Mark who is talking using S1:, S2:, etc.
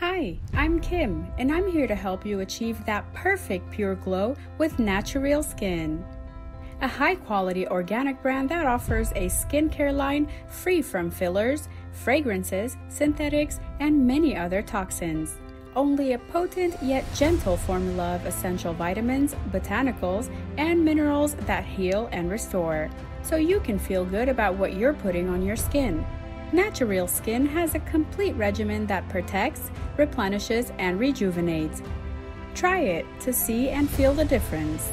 S1: Hi, I'm Kim, and I'm here to help you achieve that perfect pure glow with Natural Skin. A high quality organic brand that offers a skincare line free from fillers, fragrances, synthetics, and many other toxins. Only a potent yet gentle formula of essential vitamins, botanicals, and minerals that heal and restore, so you can feel good about what you're putting on your skin. Natural Skin has a complete regimen that protects, replenishes, and rejuvenates. Try it to see and feel the difference.